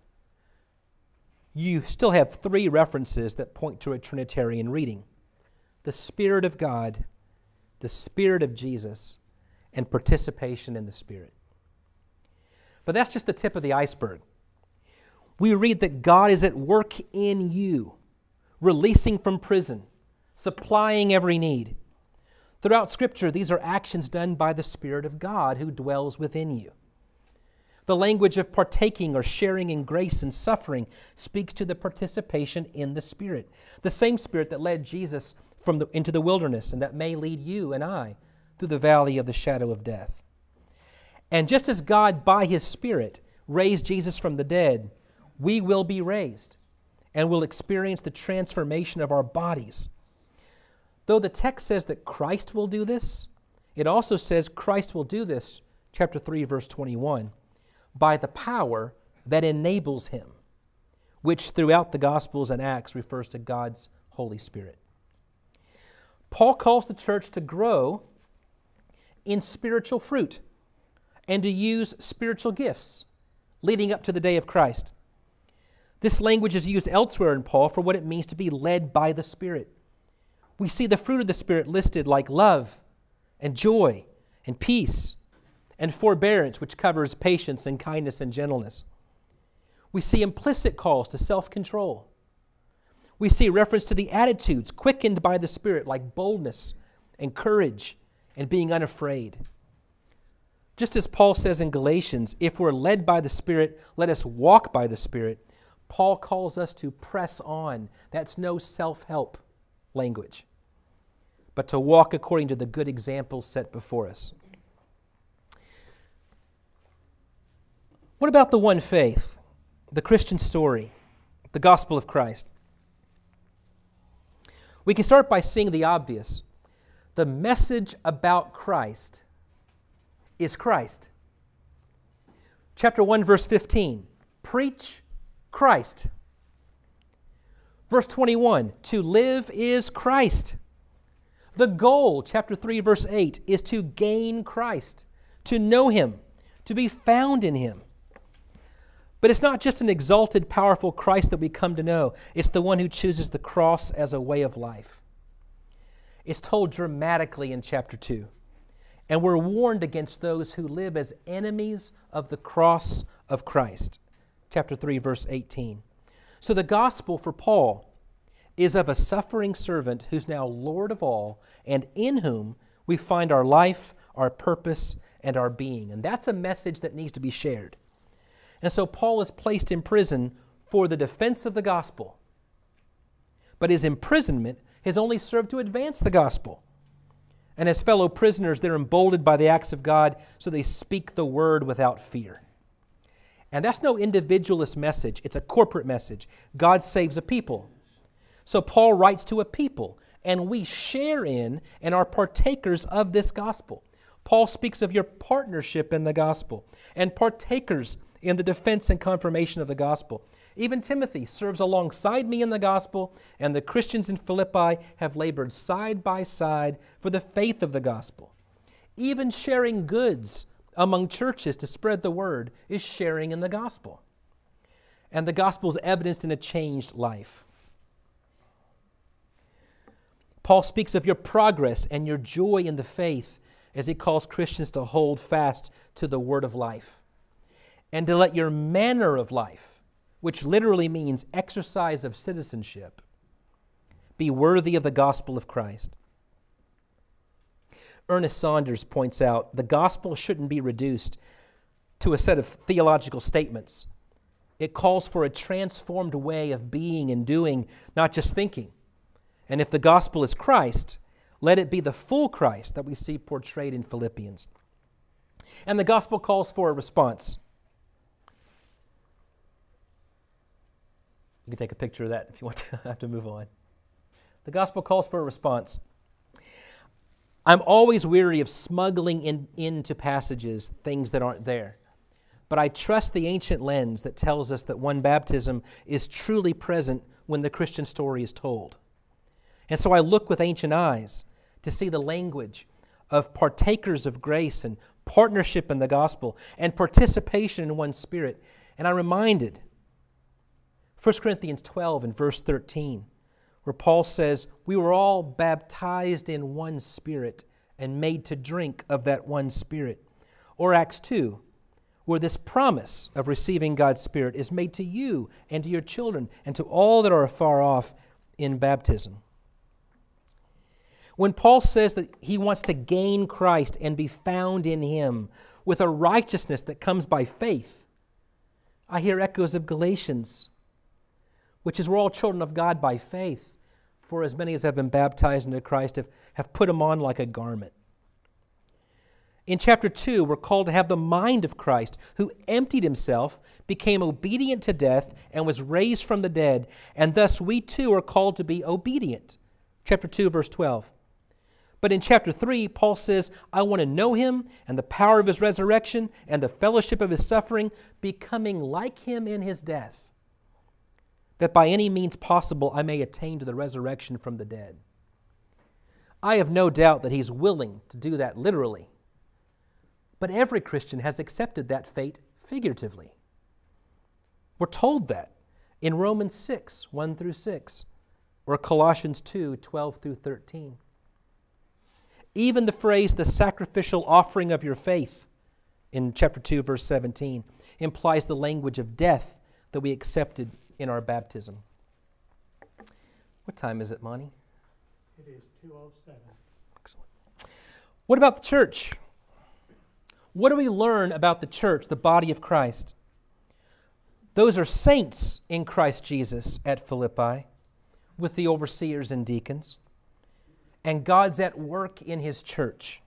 you still have three references that point to a Trinitarian reading the Spirit of God, the Spirit of Jesus, and participation in the Spirit. But that's just the tip of the iceberg. We read that God is at work in you, releasing from prison, supplying every need. Throughout Scripture, these are actions done by the Spirit of God who dwells within you. The language of partaking or sharing in grace and suffering speaks to the participation in the Spirit, the same Spirit that led Jesus from the, into the wilderness and that may lead you and I through the valley of the shadow of death. And just as God, by His Spirit, raised Jesus from the dead, we will be raised and will experience the transformation of our bodies. Though the text says that Christ will do this, it also says Christ will do this, chapter 3, verse 21, by the power that enables him, which throughout the Gospels and Acts refers to God's Holy Spirit. Paul calls the church to grow in spiritual fruit and to use spiritual gifts leading up to the day of Christ. This language is used elsewhere in Paul for what it means to be led by the Spirit. We see the fruit of the Spirit listed like love and joy and peace and forbearance, which covers patience and kindness and gentleness. We see implicit calls to self control. We see reference to the attitudes quickened by the Spirit, like boldness and courage and being unafraid. Just as Paul says in Galatians, if we're led by the Spirit, let us walk by the Spirit. Paul calls us to press on. That's no self help language, but to walk according to the good example set before us. What about the one faith, the Christian story, the gospel of Christ? We can start by seeing the obvious the message about Christ is Christ. Chapter 1, verse 15 preach Christ. Verse 21 to live is Christ. The goal, chapter 3, verse 8, is to gain Christ, to know Him, to be found in Him. But it's not just an exalted, powerful Christ that we come to know, it's the one who chooses the cross as a way of life It's told dramatically in chapter 2. And we're warned against those who live as enemies of the cross of Christ. Chapter 3, verse 18. So the gospel for Paul is of a suffering servant who's now Lord of all, and in whom we find our life, our purpose, and our being. And that's a message that needs to be shared. And so Paul is placed in prison for the defense of the gospel. But his imprisonment has only served to advance the gospel. And as fellow prisoners, they're emboldened by the acts of God, so they speak the word without fear. And that's no individualist message, it's a corporate message. God saves a people. So Paul writes to a people, and we share in and are partakers of this gospel. Paul speaks of your partnership in the gospel and partakers in the defense and confirmation of the gospel. Even Timothy serves alongside me in the gospel, and the Christians in Philippi have labored side by side for the faith of the gospel. Even sharing goods among churches to spread the word is sharing in the gospel. and the gospel is evidenced in a changed life. Paul speaks of your progress and your joy in the faith as he calls Christians to hold fast to the word of life and to let your manner of life, which literally means exercise of citizenship, be worthy of the gospel of Christ. Ernest Saunders points out the gospel shouldn't be reduced to a set of theological statements. It calls for a transformed way of being and doing, not just thinking. And if the gospel is Christ, let it be the full Christ that we see portrayed in Philippians. And the gospel calls for a response. You can take a picture of that if you want to (laughs) have to move on. The gospel calls for a response. I'm always weary of smuggling in, into passages things that aren't there. But I trust the ancient lens that tells us that one baptism is truly present when the Christian story is told. And so I look with ancient eyes to see the language of partakers of grace and partnership in the gospel and participation in one spirit. And I'm reminded 1 Corinthians 12 and verse 13, where Paul says, We were all baptized in one spirit and made to drink of that one spirit. Or Acts 2, where this promise of receiving God's Spirit is made to you and to your children and to all that are afar off in baptism. When Paul says that he wants to gain Christ and be found in him with a righteousness that comes by faith, I hear echoes of Galatians, which is we're all children of God by faith, for as many as have been baptized into Christ have, have put him on like a garment. In chapter 2, we're called to have the mind of Christ, who emptied himself, became obedient to death, and was raised from the dead, and thus we too are called to be obedient. Chapter 2, verse 12. But in chapter 3, Paul says, I want to know him and the power of his resurrection and the fellowship of his suffering, becoming like him in his death, that by any means possible I may attain to the resurrection from the dead. I have no doubt that he's willing to do that literally but every Christian has accepted that fate figuratively. We're told that in Romans 6, 1 through 6, or Colossians 2, 12 through 13. Even the phrase, the sacrificial offering of your faith, in chapter 2, verse 17, implies the language of death that we accepted in our baptism. What time is it, Monty? It is 207. Excellent. What about the church? What do we learn about the church, the body of Christ? Those are saints in Christ Jesus at Philippi with the overseers and deacons. And God's at work in his church.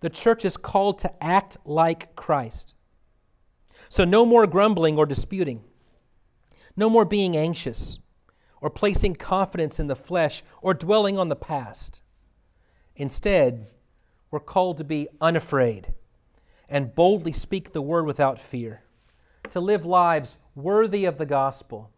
The church is called to act like Christ. So, no more grumbling or disputing, no more being anxious or placing confidence in the flesh or dwelling on the past. Instead, we're called to be unafraid and boldly speak the word without fear, to live lives worthy of the gospel,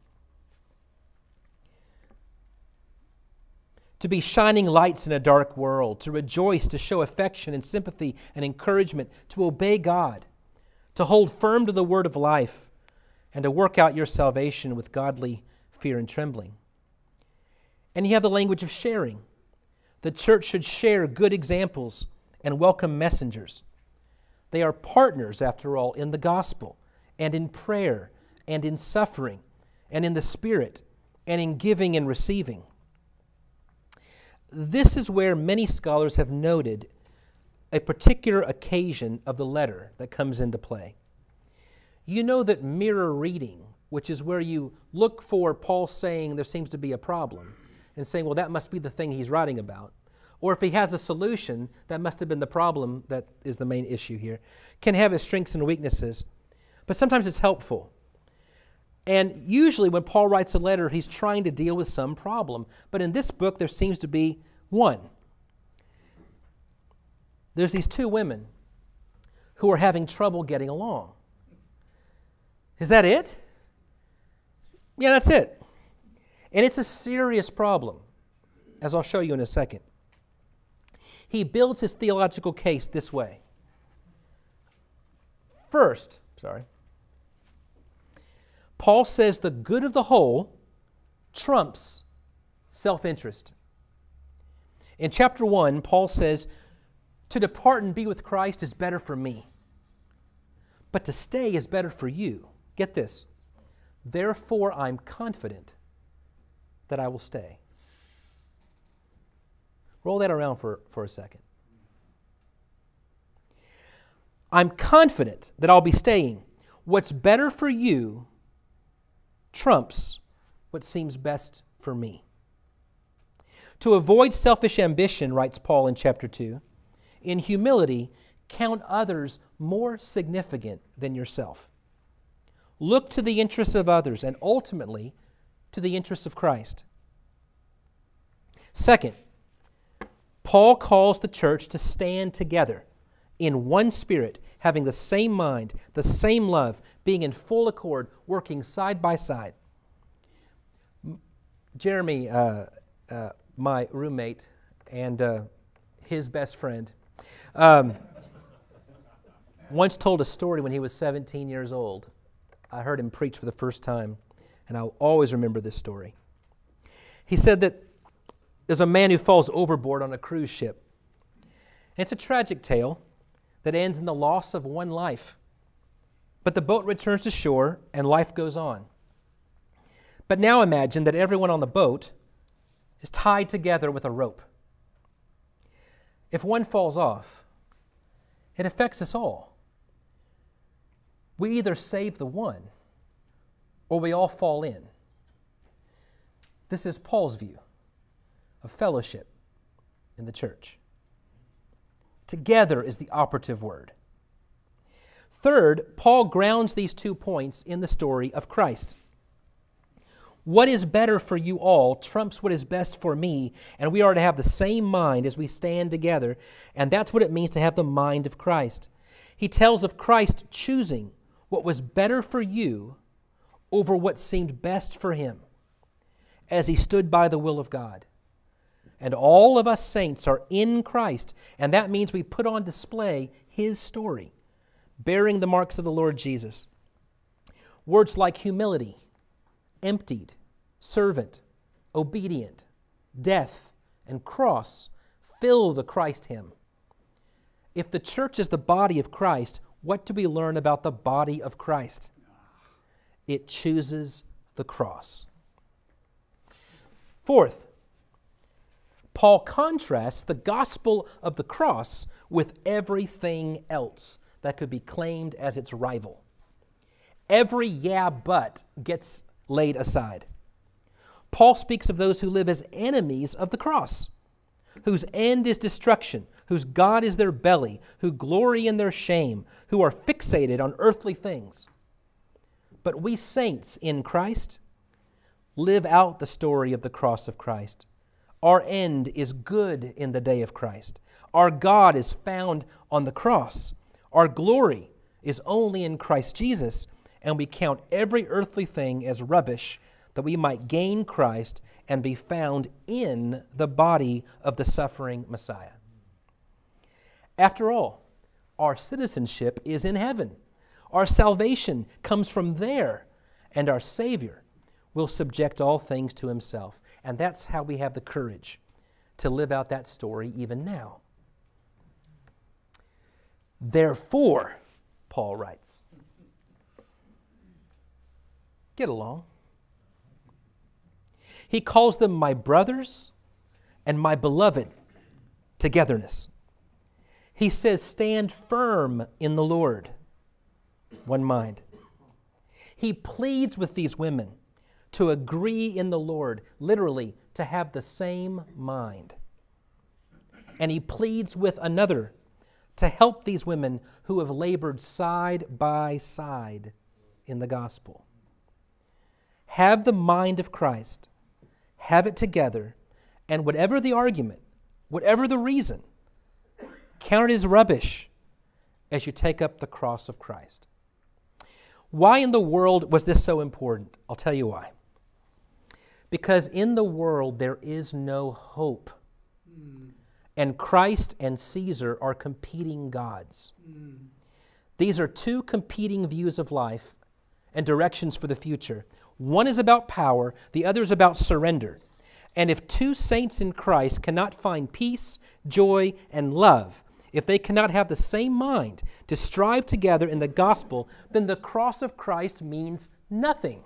to be shining lights in a dark world, to rejoice, to show affection and sympathy and encouragement, to obey God, to hold firm to the word of life, and to work out your salvation with godly fear and trembling. And you have the language of sharing. The church should share good examples and welcome messengers. They are partners, after all, in the gospel and in prayer and in suffering and in the Spirit and in giving and receiving. This is where many scholars have noted a particular occasion of the letter that comes into play. You know that mirror reading, which is where you look for Paul saying there seems to be a problem and saying, well, that must be the thing he's writing about, or if he has a solution, that must have been the problem that is the main issue here, can have its strengths and weaknesses. But sometimes it's helpful. And usually, when Paul writes a letter, he's trying to deal with some problem. But in this book, there seems to be one. There's these two women who are having trouble getting along. Is that it? Yeah, that's it. And it's a serious problem, as I'll show you in a second. He builds his theological case this way. First, sorry, Paul says the good of the whole trumps self interest. In chapter 1, Paul says, To depart and be with Christ is better for me, but to stay is better for you. Get this. Therefore, I'm confident that I will stay. Roll that around for, for a second. I'm confident that I'll be staying. What's better for you trumps what seems best for me. To avoid selfish ambition, writes Paul in chapter 2, in humility, count others more significant than yourself. Look to the interests of others and ultimately to the interests of Christ. Second, Paul calls the church to stand together in one spirit, having the same mind, the same love, being in full accord, working side by side. Jeremy, uh, uh, my roommate, and uh, his best friend, um, once told a story when he was 17 years old. I heard him preach for the first time, and I'll always remember this story. He said that there's a man who falls overboard on a cruise ship. it's a tragic tale that ends in the loss of one life. But the boat returns to shore and life goes on. But now imagine that everyone on the boat is tied together with a rope. If one falls off, it affects us all. We either save the one or we all fall in. This is Paul's view of fellowship in the church. Together is the operative word. Third, Paul grounds these two points in the story of Christ. What is better for you all trumps what is best for me, and we are to have the same mind as we stand together, and that's what it means to have the mind of Christ. He tells of Christ choosing what was better for you over what seemed best for him as he stood by the will of God. And all of us saints are in Christ, and that means we put on display his story, bearing the marks of the Lord Jesus. Words like humility, emptied, servant, obedient, death, and cross fill the Christ hymn. If the church is the body of Christ, what do we learn about the body of Christ? It chooses the cross. Fourth, Paul contrasts the gospel of the cross with everything else that could be claimed as its rival. Every yeah, but gets laid aside. Paul speaks of those who live as enemies of the cross, whose end is destruction, whose God is their belly, who glory in their shame, who are fixated on earthly things. But we saints in Christ live out the story of the cross of Christ our end is good in the day of Christ. Our God is found on the cross. Our glory is only in Christ Jesus, and we count every earthly thing as rubbish that we might gain Christ and be found in the body of the suffering Messiah. After all, our citizenship is in heaven. Our salvation comes from there, and our Savior will subject all things to himself. And that's how we have the courage to live out that story even now. Therefore, Paul writes, get along. He calls them my brothers and my beloved togetherness. He says, stand firm in the Lord, one mind. He pleads with these women to agree in the Lord, literally, to have the same mind. And he pleads with another to help these women who have labored side by side in the gospel. Have the mind of Christ, have it together, and whatever the argument, whatever the reason, count it as rubbish as you take up the cross of Christ. Why in the world was this so important? I'll tell you why. Because in the world there is no hope. Mm. And Christ and Caesar are competing gods. Mm. These are two competing views of life, and directions for the future. One is about power, the other is about surrender. And if two saints in Christ cannot find peace, joy, and love, if they cannot have the same mind to strive together in the gospel, then the cross of Christ means nothing.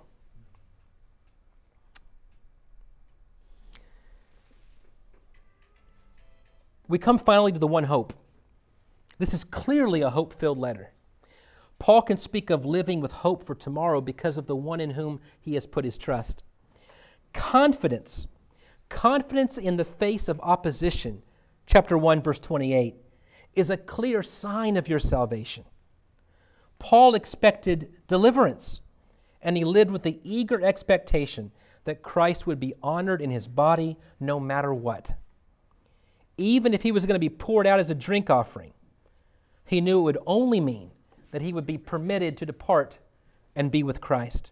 We come finally to the one hope. This is clearly a hope filled letter. Paul can speak of living with hope for tomorrow because of the one in whom he has put his trust. Confidence, confidence in the face of opposition, chapter 1, verse 28, is a clear sign of your salvation. Paul expected deliverance, and he lived with the eager expectation that Christ would be honored in his body no matter what. Even if he was going to be poured out as a drink offering, he knew it would only mean that he would be permitted to depart and be with Christ.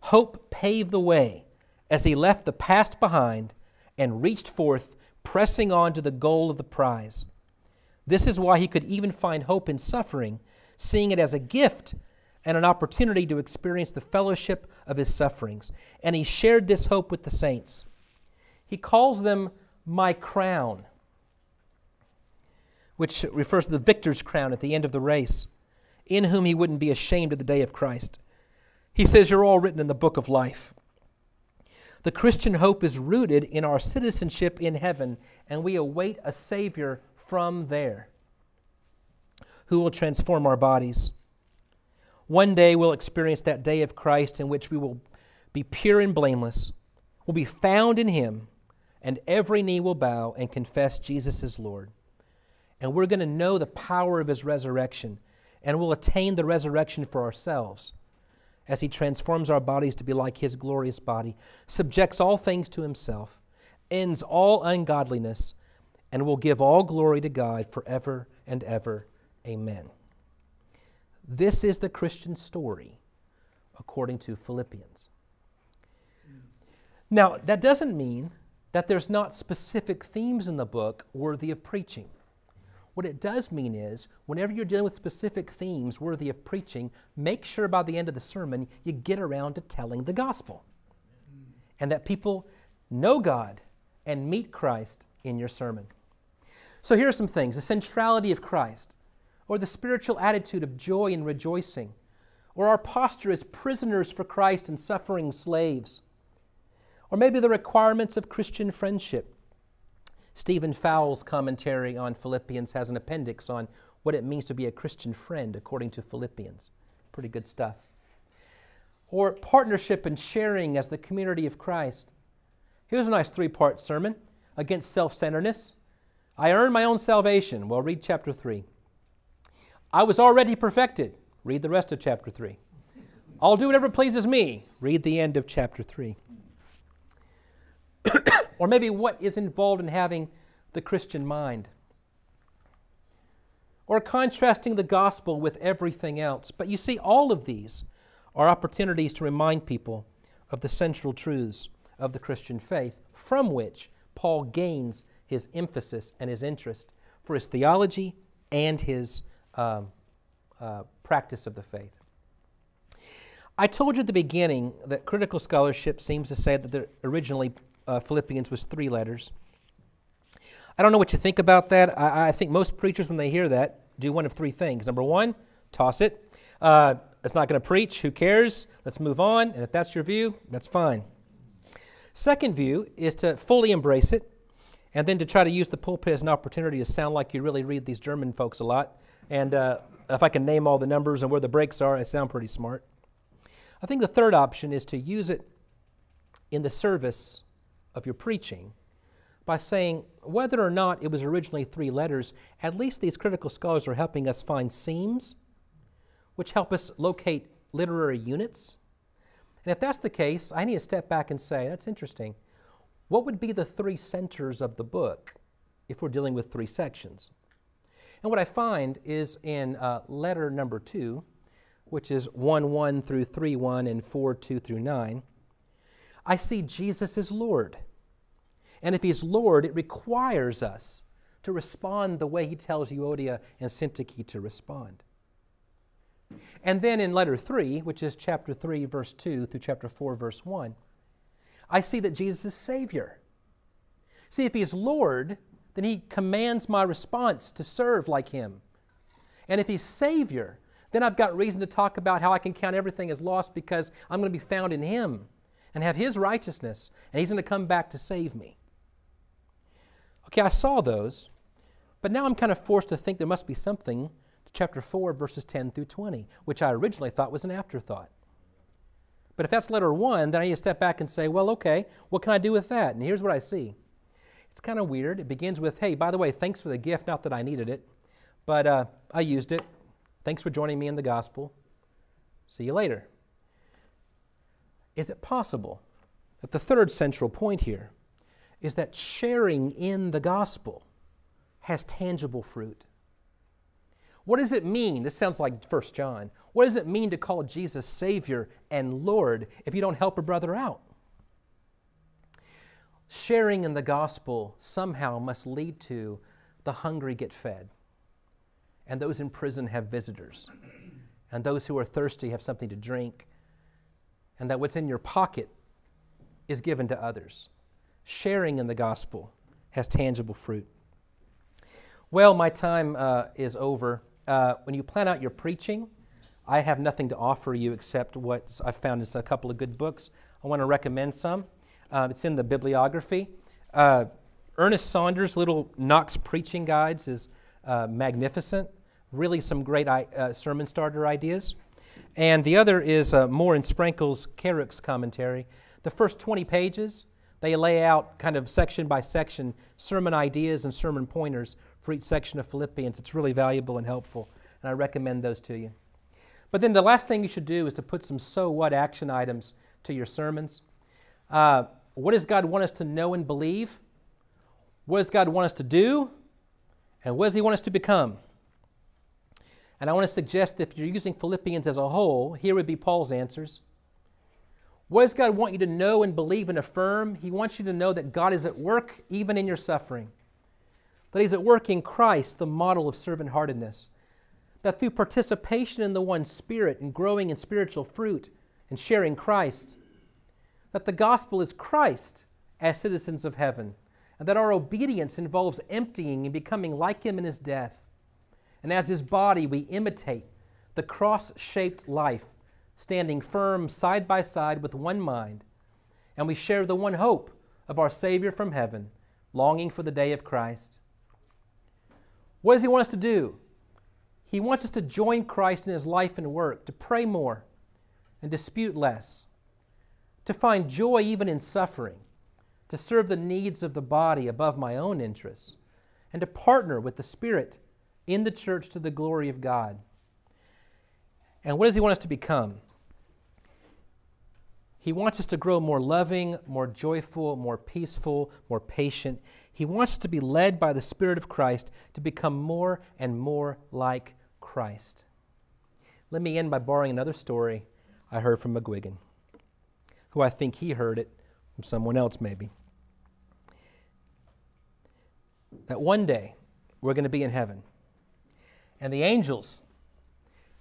Hope paved the way as he left the past behind and reached forth, pressing on to the goal of the prize. This is why he could even find hope in suffering, seeing it as a gift and an opportunity to experience the fellowship of his sufferings. And he shared this hope with the saints. He calls them my crown which refers to the victor's crown at the end of the race, in whom he wouldn't be ashamed of the day of Christ. He says, You're all written in the book of life. The Christian hope is rooted in our citizenship in heaven, and we await a Savior from there who will transform our bodies. One day we'll experience that day of Christ in which we will be pure and blameless, will be found in Him, and every knee will bow and confess Jesus is Lord and we're going to know the power of his resurrection, and we'll attain the resurrection for ourselves as he transforms our bodies to be like his glorious body, subjects all things to himself, ends all ungodliness, and will give all glory to God forever and ever. Amen. This is the Christian story according to Philippians. Now, that doesn't mean that there's not specific themes in the book worthy of preaching. What it does mean is, whenever you're dealing with specific themes worthy of preaching, make sure by the end of the sermon you get around to telling the gospel. And that people know God and meet Christ in your sermon. So here are some things the centrality of Christ, or the spiritual attitude of joy and rejoicing, or our posture as prisoners for Christ and suffering slaves, or maybe the requirements of Christian friendship Stephen Fowl's commentary on Philippians has an appendix on what it means to be a Christian friend according to Philippians. Pretty good stuff. Or partnership and sharing as the community of Christ. Here's a nice three part sermon against self centeredness. I earned my own salvation. Well, read chapter 3. I was already perfected. Read the rest of chapter 3. I'll do whatever pleases me. Read the end of chapter 3. Or maybe what is involved in having the Christian mind. Or contrasting the gospel with everything else. But you see, all of these are opportunities to remind people of the central truths of the Christian faith, from which Paul gains his emphasis and his interest for his theology and his um, uh, practice of the faith. I told you at the beginning that critical scholarship seems to say that originally uh, Philippians was three letters. I don't know what you think about that. I, I, think most preachers, when they hear that, do one of three things. Number one, toss it. Uh, it's not going to preach. Who cares? Let's move on. And if that's your view, that's fine. Second view is to fully embrace it and then to try to use the pulpit as an opportunity to sound like you really read these German folks a lot. And uh, if I can name all the numbers and where the breaks are, I sound pretty smart. I think the third option is to use it in the service of your preaching by saying whether or not it was originally three letters, at least these critical scholars are helping us find seams, which help us locate literary units. And if that's the case, I need to step back and say, that's interesting. What would be the three centers of the book if we're dealing with three sections? And what I find is in uh, letter number two, which is 1 1 through 3 1 and 4 2 through 9, I see Jesus as Lord. And if He's Lord, it requires us to respond the way He tells Euodia and Syntyche to respond. And then in letter 3, which is chapter 3, verse 2 through chapter 4, verse 1, I see that Jesus is Savior. See, if He's Lord, then He commands my response to serve like Him. And if He's Savior, then I've got reason to talk about how I can count everything as lost because I'm going to be found in Him and have His righteousness, and He's going to come back to save me. Okay, I saw those, but now I'm kind of forced to think there must be something to chapter 4, verses 10 through 20, which I originally thought was an afterthought. But if that's letter 1, then I need to step back and say, well, okay, what can I do with that? And here's what I see. It's kind of weird. It begins with, hey, by the way, thanks for the gift, not that I needed it, but uh, I used it. Thanks for joining me in the gospel. See you later. Is it possible that the third central point here is that sharing in the gospel has tangible fruit? What does it mean? This sounds like 1 John. What does it mean to call Jesus Savior and Lord if you don't help a brother out? Sharing in the gospel somehow must lead to the hungry get fed, and those in prison have visitors, and those who are thirsty have something to drink, and that what's in your pocket is given to others. Sharing in the gospel has tangible fruit. Well, my time uh, is over. Uh, when you plan out your preaching, I have nothing to offer you except what I've found is a couple of good books. I want to recommend some. Uh, it's in the bibliography. Uh, Ernest Saunders' little Knox preaching guides is uh, magnificent. Really, some great uh, sermon starter ideas. And the other is uh, Moore and Sprinkle's Carrick's commentary. The first 20 pages, they lay out kind of section by section sermon ideas and sermon pointers for each section of Philippians. It's really valuable and helpful, and I recommend those to you. But then the last thing you should do is to put some so what action items to your sermons. Uh, what does God want us to know and believe? What does God want us to do? And what does He want us to become? And I want to suggest that if you're using Philippians as a whole, here would be Paul's answers. What does God want you to know and believe and affirm? He wants you to know that God is at work even in your suffering, that He's at work in Christ, the model of servant heartedness, that through participation in the one Spirit and growing in spiritual fruit and sharing Christ, that the gospel is Christ as citizens of heaven, and that our obedience involves emptying and becoming like him in his death. And as his body, we imitate the cross shaped life, standing firm side by side with one mind, and we share the one hope of our Savior from heaven, longing for the day of Christ. What does he want us to do? He wants us to join Christ in his life and work, to pray more and dispute less to find joy even in suffering, to serve the needs of the body above my own interests, and to partner with the Spirit in the church to the glory of God. And what does He want us to become? He wants us to grow more loving, more joyful, more peaceful, more patient. He wants us to be led by the Spirit of Christ to become more and more like Christ. Let me end by borrowing another story I heard from McGuiggan who I think he heard it from someone else, maybe. That one day we're going to be in heaven, and the angels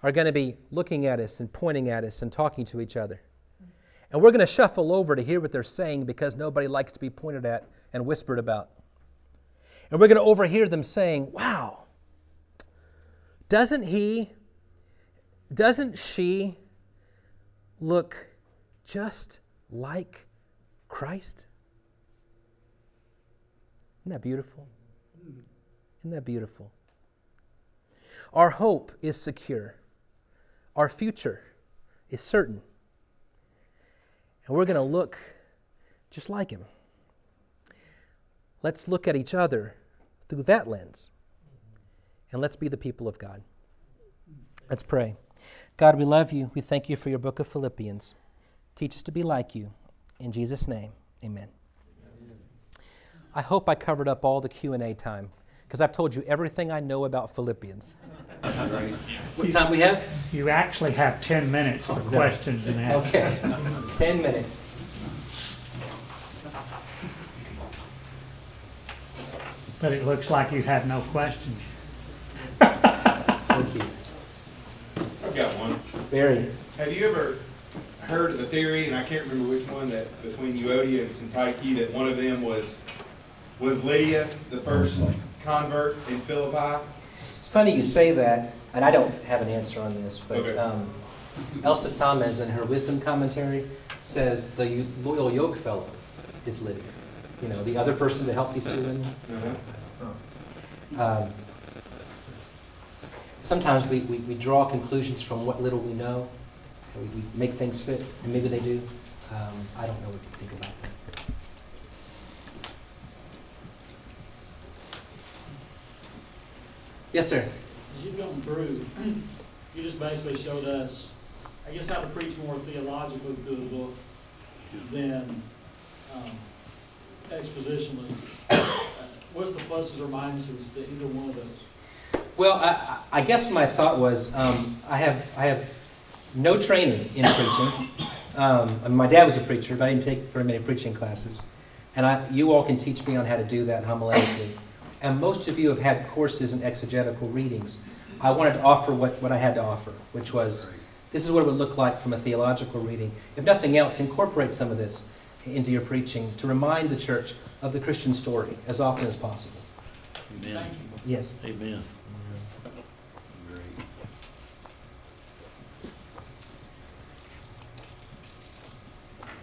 are going to be looking at us and pointing at us and talking to each other. And we're going to shuffle over to hear what they're saying because nobody likes to be pointed at and whispered about. And we're going to overhear them saying, Wow, doesn't he, doesn't she look just like Christ? Isn't that beautiful? Isn't that beautiful? Our hope is secure. Our future is certain. And we're going to look just like Him. Let's look at each other through that lens. And let's be the people of God. Let's pray. God, we love you. We thank you for your book of Philippians. Teach us to be like you. In Jesus' name, amen. I hope I covered up all the Q&A time because I've told you everything I know about Philippians. what time we have? You actually have 10 minutes for oh, questions and answers. Okay, 10 minutes. But it looks like you have no questions. Thank you. I've got one. Barry. Have you ever heard of the theory, and I can't remember which one, that between Euodia and Syntyche, that one of them was, was Lydia, the first convert in Philippi? It's funny you say that, and I don't have an answer on this, but Okay. um, Elsa Tamez, in her wisdom commentary, says the loyal yoke fellow is Lydia. You know, the other person to help these two women. Uh-huh. Um, sometimes we, we, we draw conclusions from what little we know, and we, we make things fit, and maybe they do. Um, I don't know what to think about that. Yes, sir. As you've gone through, (clears throat) you just basically showed us, I guess, how to preach more theologically through the book than um, expositionally. (coughs) What's the pluses or minuses to either one of those? Well, I, I I guess my thought was um, I have I have no training in (coughs) preaching. Um, I mean, my dad was a preacher, but I didn't take very many preaching classes. And I, you all can teach me on how to do that homiletically. And most of you have had courses in exegetical readings. I wanted to offer what, what I had to offer, which was this is what it would look like from a theological reading. If nothing else, incorporate some of this into your preaching to remind the church of the Christian story as often as possible. Amen. Thank you. Yes. Amen.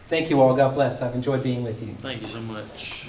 Thank you all. God bless. I've enjoyed being with you. Thank you so much.